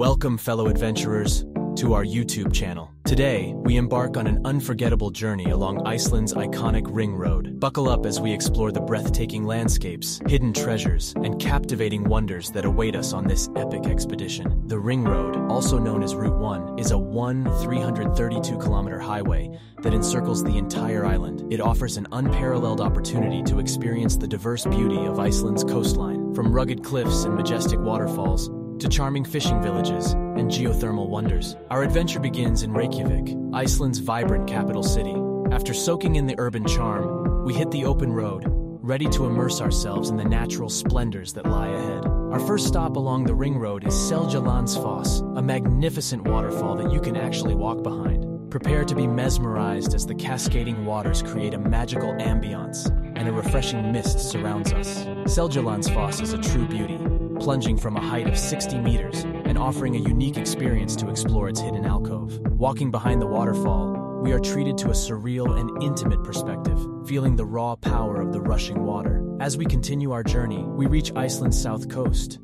Welcome, fellow adventurers, to our YouTube channel. Today, we embark on an unforgettable journey along Iceland's iconic Ring Road. Buckle up as we explore the breathtaking landscapes, hidden treasures, and captivating wonders that await us on this epic expedition. The Ring Road, also known as Route 1, is a 1 332 kilometer highway that encircles the entire island. It offers an unparalleled opportunity to experience the diverse beauty of Iceland's coastline, from rugged cliffs and majestic waterfalls to charming fishing villages and geothermal wonders. Our adventure begins in Reykjavik, Iceland's vibrant capital city. After soaking in the urban charm, we hit the open road, ready to immerse ourselves in the natural splendors that lie ahead. Our first stop along the ring road is Seljalandsfoss, a magnificent waterfall that you can actually walk behind. Prepare to be mesmerized as the cascading waters create a magical ambiance and a refreshing mist surrounds us. Seljalandsfoss is a true beauty, plunging from a height of 60 meters and offering a unique experience to explore its hidden alcove. Walking behind the waterfall, we are treated to a surreal and intimate perspective, feeling the raw power of the rushing water. As we continue our journey, we reach Iceland's south coast,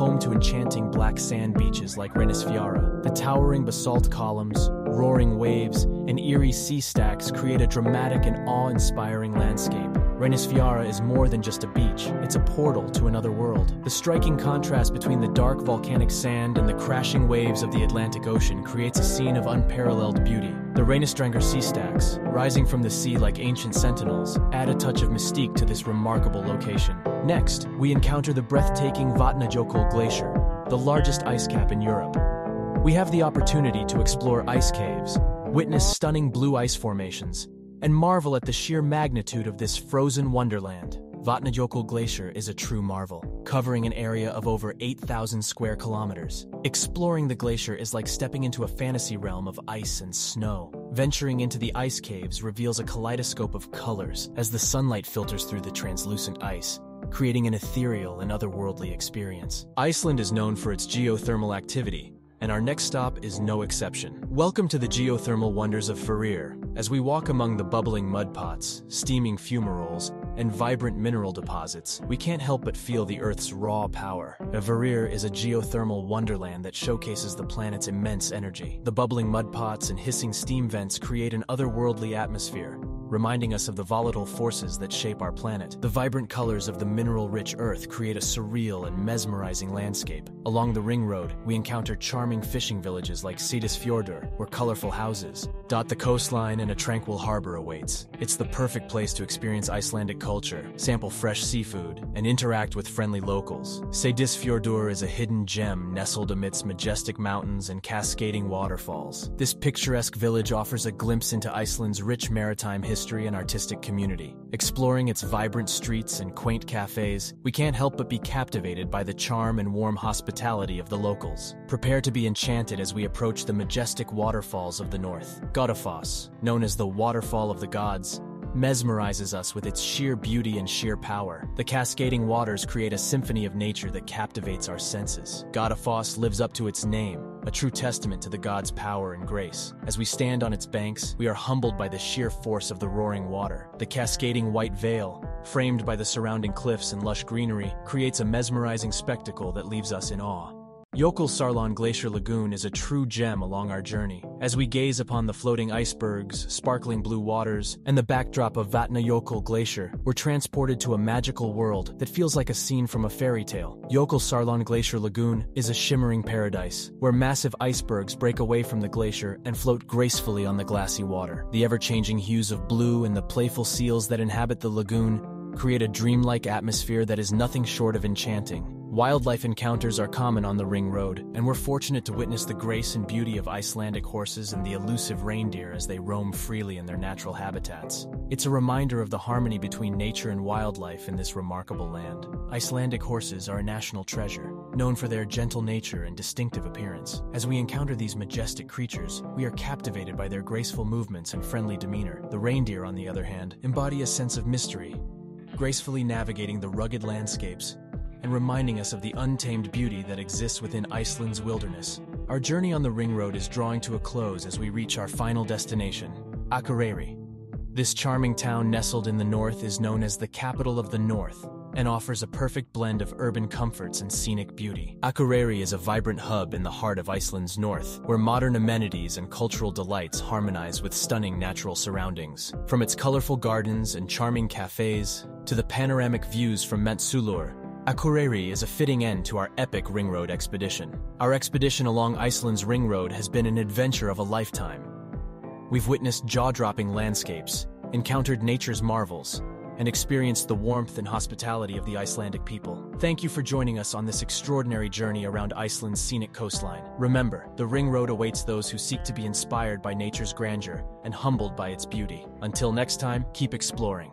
home to enchanting black sand beaches like Reynisfjara. The towering basalt columns, roaring waves, and eerie sea stacks create a dramatic and awe-inspiring landscape. Reynisfjara is more than just a beach, it's a portal to another world. The striking contrast between the dark volcanic sand and the crashing waves of the Atlantic Ocean creates a scene of unparalleled beauty. The Reynisdrangar sea stacks, rising from the sea like ancient sentinels, add a touch of mystique to this remarkable location. Next, we encounter the breathtaking Vatnajökull Glacier, the largest ice cap in Europe. We have the opportunity to explore ice caves, witness stunning blue ice formations, and marvel at the sheer magnitude of this frozen wonderland. Vatnajökull Glacier is a true marvel, covering an area of over 8,000 square kilometers. Exploring the glacier is like stepping into a fantasy realm of ice and snow. Venturing into the ice caves reveals a kaleidoscope of colors as the sunlight filters through the translucent ice, creating an ethereal and otherworldly experience. Iceland is known for its geothermal activity, and our next stop is no exception. Welcome to the geothermal wonders of Føroyar. As we walk among the bubbling mud pots, steaming fumaroles, and vibrant mineral deposits, we can't help but feel the Earth's raw power. Føroyar is a geothermal wonderland that showcases the planet's immense energy. The bubbling mud pots and hissing steam vents create an otherworldly atmosphere, reminding us of the volatile forces that shape our planet. The vibrant colors of the mineral-rich Earth create a surreal and mesmerizing landscape. Along the ring road, we encounter charming fishing villages like Seyðisfjörður, where colorful houses dot the coastline and a tranquil harbor awaits. It's the perfect place to experience Icelandic culture, sample fresh seafood, and interact with friendly locals. Seyðisfjörður is a hidden gem nestled amidst majestic mountains and cascading waterfalls. This picturesque village offers a glimpse into Iceland's rich maritime history history and artistic community. Exploring its vibrant streets and quaint cafes, we can't help but be captivated by the charm and warm hospitality of the locals. Prepare to be enchanted as we approach the majestic waterfalls of the north. Godafoss, known as the Waterfall of the Gods, mesmerizes us with its sheer beauty and sheer power. The cascading waters create a symphony of nature that captivates our senses. Godafoss lives up to its name, a true testament to the god's power and grace. As we stand on its banks, we are humbled by the sheer force of the roaring water. The cascading white veil, framed by the surrounding cliffs and lush greenery, creates a mesmerizing spectacle that leaves us in awe. Jökulsárlón Glacier Lagoon is a true gem along our journey. As we gaze upon the floating icebergs, sparkling blue waters, and the backdrop of Vatna Vatnajökull Glacier, we're transported to a magical world that feels like a scene from a fairy tale. Jökulsárlón Glacier Lagoon is a shimmering paradise, where massive icebergs break away from the glacier and float gracefully on the glassy water. The ever-changing hues of blue and the playful seals that inhabit the lagoon create a dreamlike atmosphere that is nothing short of enchanting. Wildlife encounters are common on the Ring Road, and we're fortunate to witness the grace and beauty of Icelandic horses and the elusive reindeer as they roam freely in their natural habitats. It's a reminder of the harmony between nature and wildlife in this remarkable land. Icelandic horses are a national treasure, known for their gentle nature and distinctive appearance. As we encounter these majestic creatures, we are captivated by their graceful movements and friendly demeanor. The reindeer, on the other hand, embody a sense of mystery, gracefully navigating the rugged landscapes and reminding us of the untamed beauty that exists within Iceland's wilderness. Our journey on the Ring Road is drawing to a close as we reach our final destination, Akureyri. This charming town nestled in the north is known as the capital of the north, and offers a perfect blend of urban comforts and scenic beauty. Akureyri is a vibrant hub in the heart of Iceland's north, where modern amenities and cultural delights harmonize with stunning natural surroundings. From its colorful gardens and charming cafes to the panoramic views from Mount Sulur, Akureyri is a fitting end to our epic Ring Road expedition. Our expedition along Iceland's Ring Road has been an adventure of a lifetime. We've witnessed jaw-dropping landscapes, encountered nature's marvels, and experienced the warmth and hospitality of the Icelandic people. Thank you for joining us on this extraordinary journey around Iceland's scenic coastline. Remember, the Ring Road awaits those who seek to be inspired by nature's grandeur and humbled by its beauty. Until next time, keep exploring.